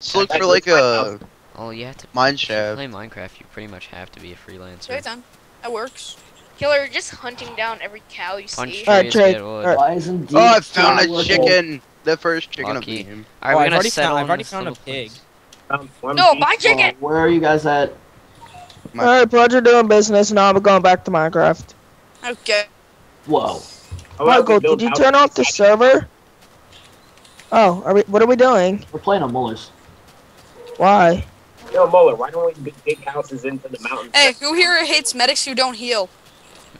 Let's look for like a. Oh, you have to mine shaft. play Minecraft. You pretty much have to be a freelancer. Every time. That works. Killer, just hunting down every cow you Punch see. trees, Alright, Trey, get wood. alright. Oh, I found a chicken. The first chicken Lucky. of the game. Alright, Oh, we're I've gonna already settle found- I've already found a pig. place. Found one No, my buy Oh, chicken. where are you guys at? My- Alright, pleasure doing business. Now I'm going back to Minecraft. Okay. Whoa. How about we Michael, did you turn off the server? Oh, are we? What are we doing? We're playing on Mullers. Why? Yo, Muller, why don't we dig- dig houses into the mountains? Hey, who here hates medics who don't heal?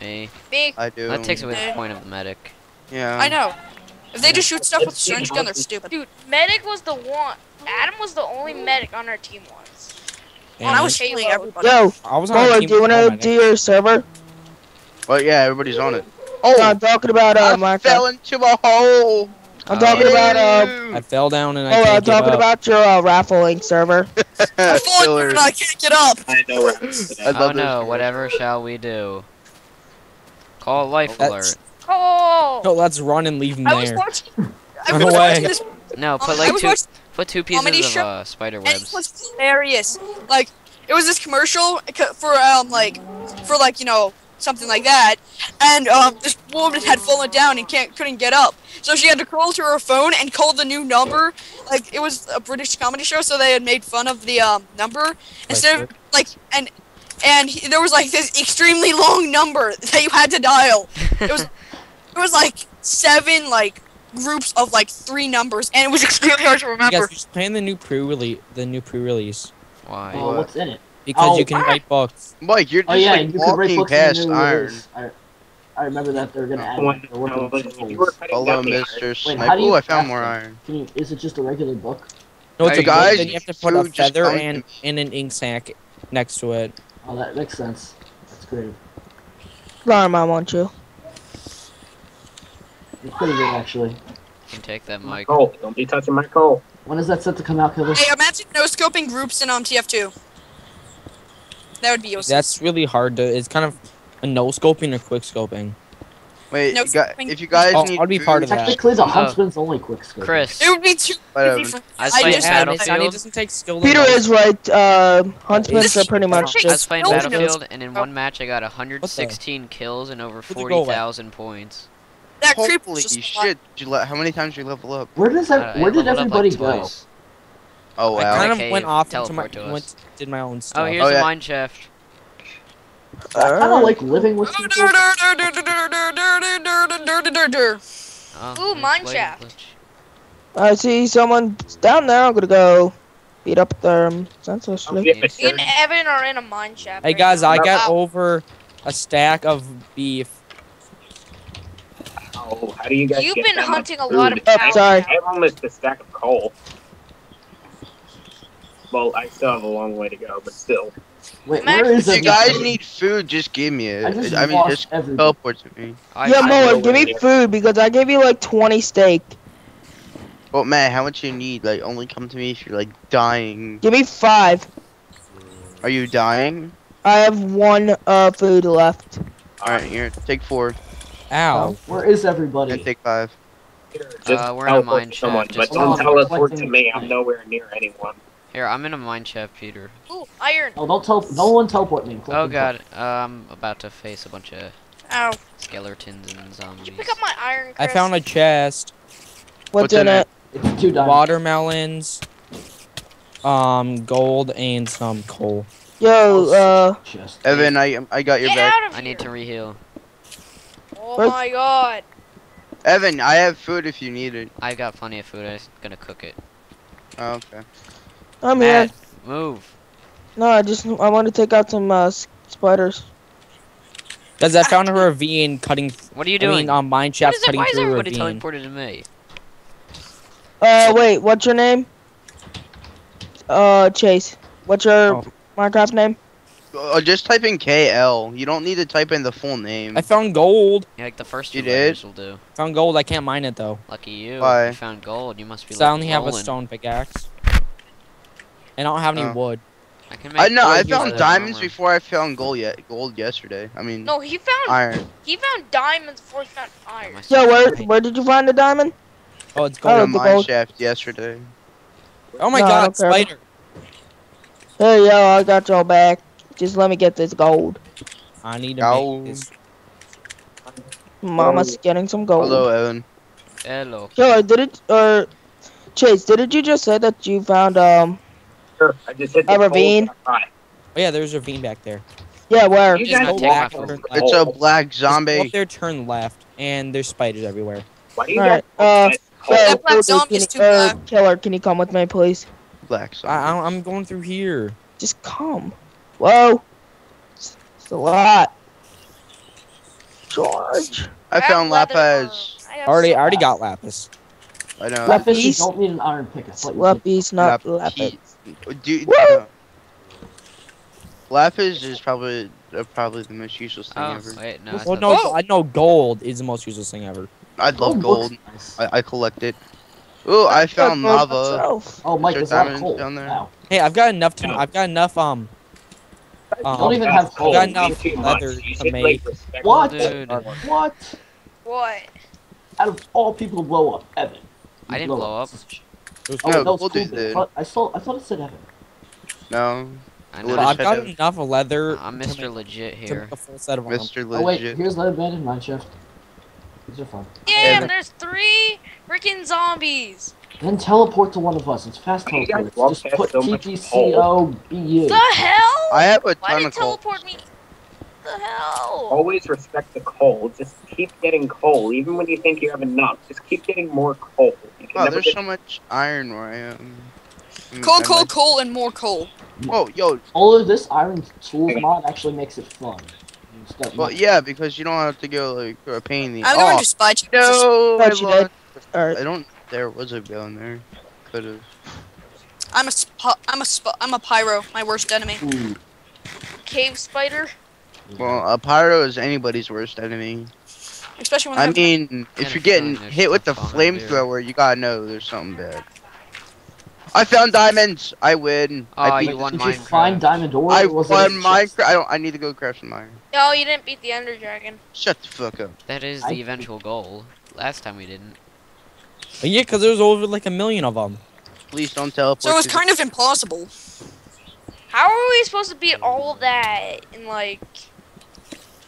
Me. Big. I do. That takes away the Eh. point of the medic. Yeah. I know. If they just shoot stuff with a syringe gun, they're stupid. Dude, medic was the one. Adam was the only medic on our team once. When I was killing everybody. Yo, I was on a Molar, team do you wanna do your server? But yeah, everybody's on it. Oh, Oh, I'm talking about uh, I Minecraft. fell into a hole. I'm talking Uh, about uh. I fell down and I Oh, can't I'm talking up. about your uh, raffling server. I'm falling and I can't get up. I know where I Oh no, those whatever shall we do? Call life That's- alert. Oh. No, let's run and leave him I was there. watching. I Run was away. watching this. No, put like two, watching put two pieces of show, uh, spider and it was hilarious. Like it was this commercial for um like for like you know something like that, and um this woman had fallen down and can't couldn't get up, so she had to crawl to her phone and call the new number. Like it was a British comedy show, so they had made fun of the um number instead of like and. And he, there was like this extremely long number that you had to dial. It was, it was like seven like groups of like three numbers, and it was extremely hard to remember. guys, you should play the new pre-release. The new pre-release Why? Oh, What? what's in it? Because Oh. you can write books. Mike, you're just Oh yeah, like you walking books past iron. I, I remember that they're gonna add. One- like, no, on but sequels. you were cutting Hello, down the iron. Mr. Wait, Sniper. how do you Ooh, I found more them? iron. Can you, is it just a regular book? No, it's Hey, a book, guys, then you have to put a feather and, me. and an ink sac next to it. Oh, that makes sense. That's great. Sorry, I want you. It's pretty good actually. You can take that My mic. coal. Don't be touching my coal. When is that set to come out, Killer? Hey, imagine no scoping groups in um TF2. That would be awesome. That's really hard to. It's kind of a no scoping or quick scoping. Wait, No, you got, if you guys I'll- need I'll be food, part of that. Technically, the Oh. Huntsman's only quick scope. Chris, It would be too Whatever. easy for I I just- Yeah, it Battlefield. doesn't take skill. Peter is right. Uh, Huntsmen are pretty much this- I was just. playing Battlefield, and in one match I got 116 kills and over Where'd you go at? 40,000 points. that creep Holy was just a lot. shit! Did you le- how many times did you level up? Where does Uh, that? I Where did everybody like, go? twice. Oh wow! I kind of went off into my went, did my own oh, stuff. Oh, here's oh, yeah. a mine shift. I kind of oh. like living with people. Oh, Ooh, mine shaft. I see someone down there. I'm gonna go beat up their um, senseless. Me and Evan are in a mine shaft. Hey right guys, now. I got over a stack of beef. Oh, how do you guys? You've been hunting a lot of. Oh, sorry. Everyone missed a stack of coal. Well, I still have a long way to go, but still. Wait, Max, where is If you guys everybody? need food, just give me it. I just I mean, just everybody. teleport to me. I, yeah, I, know Moa, give me where- food because I gave you like 20 steak. Well, man, how much you need? Like, only come to me if you're like dying. Give me five. Are you dying? I have one uh food left. All right, here, take four Ow. Where is and everybody? take five. Here, just Uh, we're in a teleport mine to someone, shaft, but don't Oh, teleport to me. I'm nowhere near anyone. Here, I'm in a mine shaft, Peter. Ooh, iron. Oh, don't tell. No one teleport me. Oh god, uh, I'm about to face a bunch of Ow. skeletons and zombies. Did you pick up my iron, I found a chest, What's, What's in, in it? It's two diamonds. watermelons, um, gold, and some coal. Yo, uh, Chest. Evan, I I got your Get back. I need to here. reheal. Oh Where's- my god. Evan, I have food if you need it. I got plenty of food. I'm gonna cook it. Oh, okay. I'm Matt, here. move. No, I just I want to take out some uh spiders. Because I found a ravine cutting. What are you I doing? mean, um, mine shaft is cutting Why is through a everybody ravine. teleported to me? Uh, wait, what's your name? Uh, Chase. What's your Oh. Minecraft name? Uh, just type in KL. You don't need to type in the full name. I found gold. Yeah, like the first You two letters did? will do. Found gold. I can't mine it though. Lucky you. Why? You found gold. You must be. Cause I like only have a stone pickaxe. I don't have any Oh. wood. I can make. I know. I found diamonds armor. before I found gold yet. Gold yesterday. I mean, No, he found iron. he found diamonds before he found Oh, iron. my Yo, where where did you find the diamond? Oh, it's Oh, in gold. the mine gold. shaft yesterday. Oh my No, god, spider. Hey, yo, I got your back. Just let me get this gold. I need to Gold. make this. Mama's getting some gold. Hello, Evan. Hello. Yo, did it, or Chase, didn't you just say that you found, um, Sure, I just hit the A ravine? Oh yeah, there's a ravine back there. yeah, where? You guys go left, on turn the It's a cold. black Just go zombie. up there, turn left, and there's spiders everywhere. Why do you Alright, guys uh, cold? That black zombie is too uh, black. Killer, can you come with me, please? Black zombie. I, I, I'm going through here. Just come. Whoa. It's, it's a lot. George. I found lapis. I have Already, I already got lapis. I know. Lapis, you don't need an iron pickaxe. I thought Lapis, not Lapis. Lapis. Dude, Woo! no. Lapis is probably uh, probably the most useless thing Oh, ever. wait, no. I Well, thought no, Whoa. I know gold is the most useless thing ever. I love looks gold. nice. I, I collect it. Ooh, I found Gold lava. myself. Oh, Mike, there there's a lot of diamonds coal. down there? Wow. Hey, I've got enough to. I've got enough. Um. I don't um even have coal. got enough Way too much. leather to make- What? Dude. What? What? Out of all people to blow up, Evan. I didn't blow up. There's Oh, No, that was we'll cool, do but I that. thought- I saw. I thought it said Evan. No, I know. I've got Shadow. enough leather. I'm to Mr. make- Legit to here. make a full set of armor. Mr. Oh wait, Legit. here's the abandoned mine shaft. These are fun. Damn, Yeah. there's three freaking zombies. Then teleport to one of us. It's fast You guys teleport. walk Just put so much TPCOBU. The hell? I have a Why ton did of coal. teleport me? The hell? Always respect the coal. Just keep getting coal, even when you think you have enough. Just keep getting more coal. You can Wow, never there's get so much iron where I am. Coal, coal, like- coal, and more coal. Oh, yo. All of this iron tools mod actually makes it fun. Well, yeah, because you don't have to go like through a pain in the. I'm going oh, to spy check. no, I you lost. Alright. I don't. There was a down there. Could have. I'm a sp- I'm a sp- I'm a pyro. My worst enemy. Ooh. Cave spider? Well, a pyro is anybody's worst enemy. Especially when I I, mean, if you're getting hit with the stuff behind here. flamethrower, you gotta know there's something bad. I found diamonds. I win. Oh, I you beat. won Did you find diamond ore? I was it won a? Minecraft. I don't. I need to go craft some iron. No, you didn't beat the Ender Dragon. Shut the fuck up. That is I- the eventual goal. Last time we didn't. Yeah, because there's over like a million of them. Please don't teleport. so it was kind of impossible. How are we supposed to beat all of that in like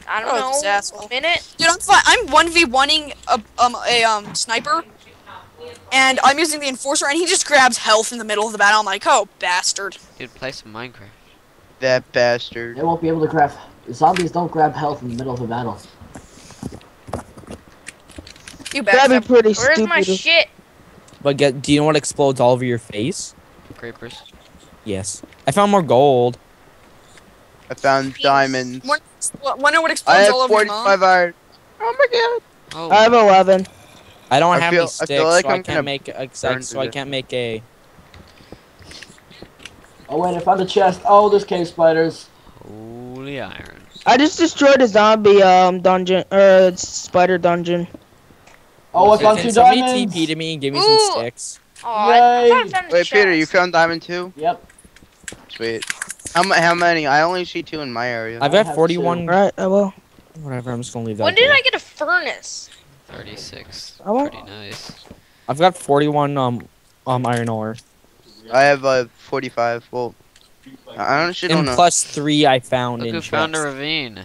I don't Oh, this know asshole. a minute? Dude, I'm fine. I'm one v oneing a um a um sniper, and I'm using the enforcer, and he just grabs health in the middle of the battle. I'm like, oh bastard. Dude, play some Minecraft. that bastard. They won't be able to grab. Zombies don't grab health in the middle of a battle. You That'd be bastard. pretty Where's stupid. my shit? But get, do you know what explodes all over your face? Creepers. Yes. I found more gold. I found Peace. diamonds. When, when it would I have all over your mom. 45 iron. Oh my god. Oh, I have 11. I don't I have feel- any I sticks, feel like so I I'm gonna can't make a burn sex, so I can't make a. Oh wait, I found a chest. Oh, there's cave spiders. holy iron. I just destroyed a zombie um dungeon or spider dungeon. Oh, I Can found two somebody diamonds. TP to me and give me Ooh. some sticks? Oh, I, I I found a Wait, Peter, you found diamond too? Yep. Sweet. How, how many? I only see two in my area. I've got have 41. Right, I will. Whatever, I'm just gonna leave that. When did there. I get a furnace? 36. I won't. Pretty nice. I've got 41 um um iron ore. I have uh, 45. Well, I honestly don't And know. plus three I found Look in who found a ravine.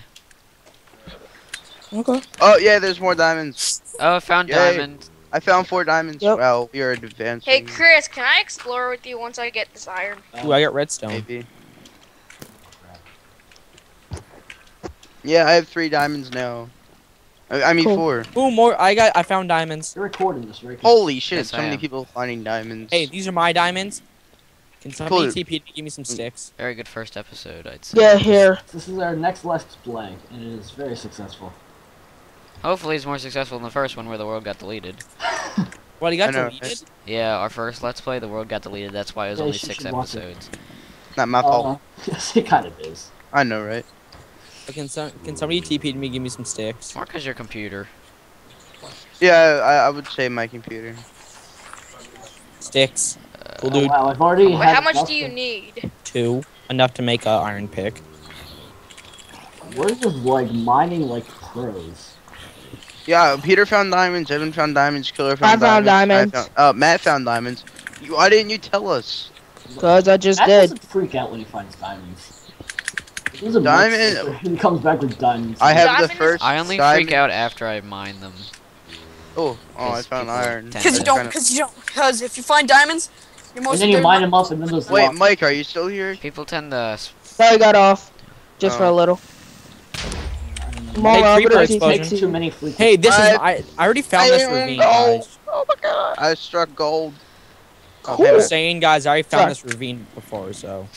Okay. Oh yeah, there's more diamonds. Oh, I found Yay. diamond. I found four diamonds. Yep. Well, we are advancing. Hey, Chris, can I explore with you once I get this iron? Ooh, I got redstone. Maybe. Yeah, I have three diamonds now. I, I mean Cool. four. Ooh, more. I got. I found diamonds. You're recording this, right? Holy shit! Yes, so many people finding diamonds. Hey, these are my diamonds. Can somebody Cool. TP to give me some sticks? Very good first episode, I'd say. Yeah, here. This is our next Let's Play, and it is very successful. Hopefully it's more successful than the first one where the world got deleted. What you got know, deleted? Yeah, our first Let's Play, the world got deleted. That's why it was Yeah, only six should watch it. episodes. not my fault. Uh, yes, it kind of is. I know, right? Can some, can somebody TP to me? Give me some sticks. More because your computer. Yeah, I, I would say my computer. Sticks. Cool, Oh, dude. wow, I've already Wait, how much do you to- need? Two. Enough to make a iron pick. We're just like mining like pros. Yeah, Peter found diamonds. Evan found diamonds. Killer found I found diamonds. diamonds. I found, uh, Matt found diamonds. You, why didn't you tell us? Cause I just Matt did. freak out when he finds diamonds. He's a Diamond- monster. He comes back with diamonds. I have Diamond the first. I only diamond- freak out after I mine them. Oh, oh, I found iron. tend Because you don't. Because you don't. Because if you find diamonds, you're most. and then you mine them up, and then there's Wait, lots. Mike, are you still here? People tend to. s- I got off. Just for a Oh. little. Hey, Hey, creeper explosion. takes takes too many. Hey, this is I- I. I already found this I ravine, know. guys. Oh my god! I struck gold. Oh, Cool. damn Just it. saying, guys, I already found Sorry. this ravine before, so.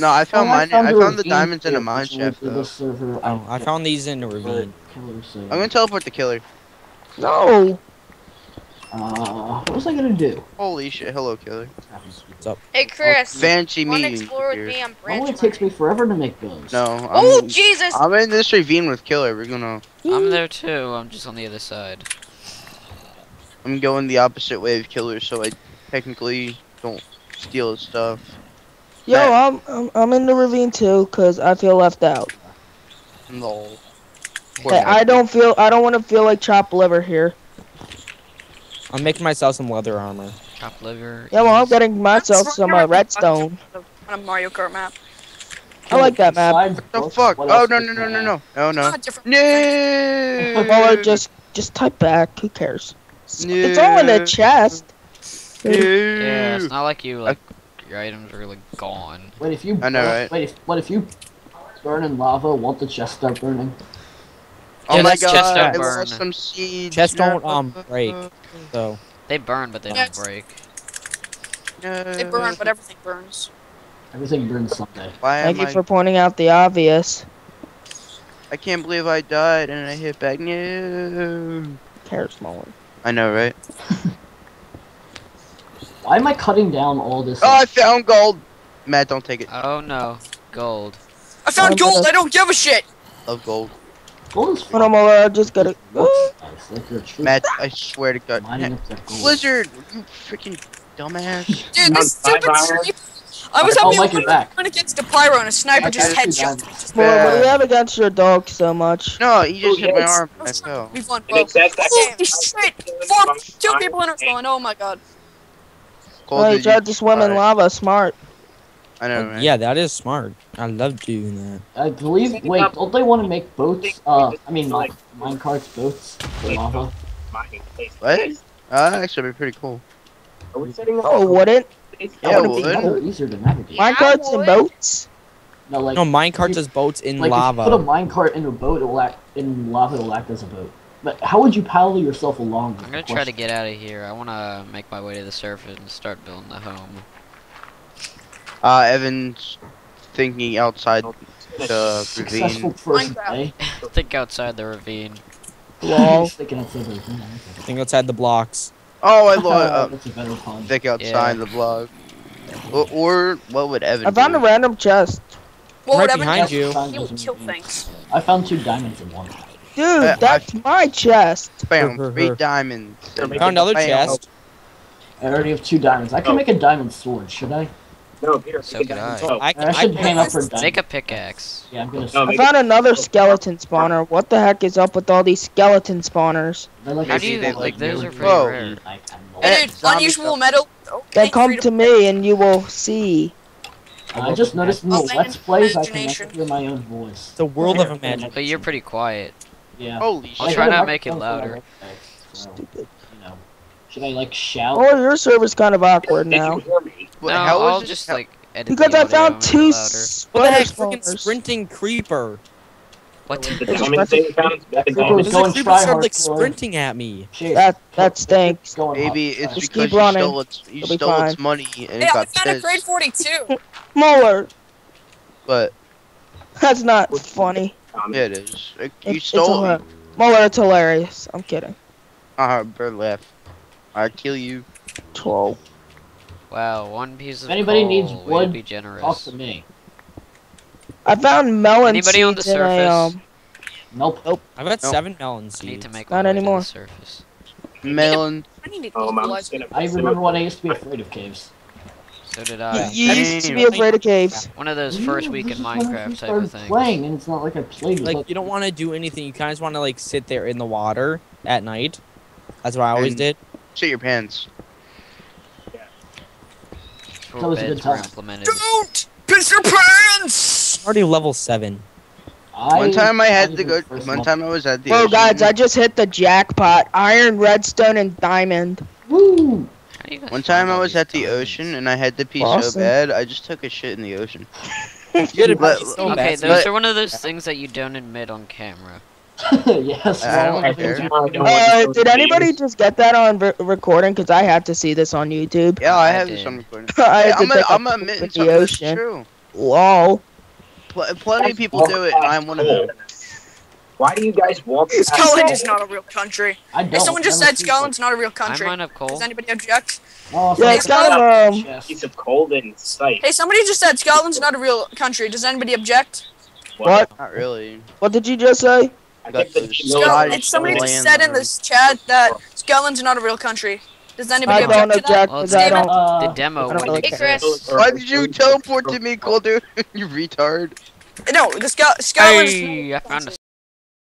No, I found Oh, mine. I a found the diamonds in a too, mine shaft though. the server Oh, I found these in the ravine. I'm gonna teleport the killer. No. Uh, what was I gonna do? Holy shit! Hello, killer. Hey Chris, Fancy wanna me. explore with here. me on It branch only takes me forever to make those. No, I'm, Oh Jesus! I'm in this ravine with killer. We're gonna. I'm there too. I'm just on the other side. I'm going the opposite way of killer, so I technically don't steal his stuff. Yo, Matt. I'm, I'm I'm in the ravine too, cause I feel left out. No. Poor Hey, Matt. I don't feel I don't want to feel like chopped liver here. I'm making myself some leather armor. Chop liver. Yeah, well, I'm getting myself some uh, redstone. on a Mario Kart map. I like that map. Besides the fuck? Oh else no does no no no no no no different things. no. Well, just just type back. Who cares? It's- It's all in No. a chest. Yeah, Yeah. it's not like you like your items are like gone. Wait, if you I know, burn- right? Wait, if, what if you burn in lava? Won't the chest start burning? Oh Yeah, my that's god! chest don't I burn. lost some seeds. Chests don't, um, break. So They burn, but they Yeah, don't break. No. They burn, but everything burns. Everything burns someday. Why Thank you I? for pointing out the obvious. I can't believe I died and I hit back. No. Who cares, Mullen? I know, right? Why am I cutting down all this? Oh, I found gold. Matt, don't take it. Oh no, gold. I found oh, gold. gonna- I don't give a shit. Love gold. gold is Hold on, Mullen. I just gotta. Ah. Nice, like you're a true Matt, I swear to God. mining up that gold. Blizzard, you freaking dumbass. Dude, this stupid hours? I was Oh, up Mike, here you're against the pyro and a sniper I just headshot. diamonds. Mullen, what do you bad. have against your dog so much? No, he just Oh, hit my arm. I That's fell. We won, And bro. it says that- Holy shit! Four, two people in a spawn. Oh my god. Gold, Oh, you did tried to swim in lava. Smart. I know, uh, man. yeah, that is smart. I love doing that. I believe. Wait, don't they want to make boats? Uh, I mean, mine, mine carts boats for lava. What? Uh, that actually be pretty cool. Are we setting up Oh, wouldn't Yeah, That would be easier to navigate. Yeah. minecarts and boats? No, like, No, minecart as boats in like if you put a lava. minecart in a boat, it will act in lava. It will act as a boat. But how would you paddle yourself along? I'm gonna try to get out of here. I wanna make my way to the surface and start building the home. Uh, Evan's thinking outside the ravine. person, eh? Think outside the ravine. Lol. He's thinking outside the ravine. Think outside the blocks. Oh, I Uh, lost. that's a better pun. Thick outside the block. Or, or what would Evan I found a random chest. What Right would Evan behind do? you. He'll kill things. I found two diamonds in one. Dude, Uh, I- that's my chest. Bam, Her, her, three diamonds. Found Found another Bam. chest. I already have two diamonds. I can Oh. make a diamond sword, should I? No, Peter. So pick could it up. I. Oh, I, I I, should hang up for Make diamond. a pickaxe. Yeah, I'm gonna. No, I make found another skeleton spawner. What the heck is up with all these skeleton spawners? They're like How do you they like? like Those really are pretty Whoa. rare. I- I'm not- Hey, Eh, dude, unusual metal. Then thank come you to me and you will see. I just noticed in the Oh, man, Let's Plays I can imagination. never hear my own voice. the world of imagination. But you're pretty quiet. Yeah. Holy I'll I shit. try got a not make it microphone for my louder. Stupid. you know. Should I like shout? Oh, your server's kind of awkward Did now. you hear me? What- no, how was I'll this- just like edit Because the I audio found and make it two. What the heck? spider Freaking sprinting creeper. What? The diamonds they found Creeper diamonds. was There's going a creeper started like sprinting at me. That that Creeper's stinks. Maybe it's. Just because keep you running. stole its you stole its money and Hey, it I got found a grade 42. Molar. But That's not funny. Yeah, it is. Like, you It's, it's stole a, it. Molar, it's hilarious. I'm kidding. Uh, bird left. I kill you. Troll. Wow, one piece of If anybody coal. needs Way to wood, be generous. Talk to me. I found melon Anybody on the seeds in a surface? um. Nope. I've got Nope. seven melon I need to make Not my way anymore. the surface. Melon. I need to Oh, I'm equalize. just. I remember when I used to be afraid of caves. So did You, I. you used to be afraid of caves. One of those first week in is when I Minecraft type of started things. Playing, and it's not like I played with Like you don't want to do anything. You kind of want to like sit there in the water at night. That's what I always And- did. Shit your pants. before That was a good time. Don't piss your pants. Already level seven. I, One time I had to go. the first One month. time I was at the. Whoa, ocean. guys, I just hit the jackpot. Iron, redstone, and diamond. Woo! How do One time I was at the ocean and I had to pee so Awesome. bad. I just took a shit in the ocean. You gotta But- so Okay, bad. those But- are one of those things that you don't admit on camera. yes. I don't well, care. think- Uh, did anybody just get that on re- recording? Because I have to see this on YouTube. Yeah, I I have did. this on recording. I Hey, had to I'm a, take a I'm poop admitting in something the ocean. true. Lol. Pl- plenty of people do it, and I'm one of them. Why do you guys walk past Scotland is not a real country. I don't. If someone just said Scotland's not a real country, I country, might have coal. does anybody object? it. Oh, Yeah, it's kind of um. Chest. piece of coal in sight. Hey, somebody just said Scotland's not a real country. Does anybody object? What? Not really. What did you just say? I think the Scotland- it's somebody just said in this chat that Scotland's not a real country. Does anybody I don't object to that? Well, I don't. Uh, The demo. I don't really Hey, Chris. Why did you teleport to me, Colder? you retard. No, the Sco- Scotland's Hey, I found a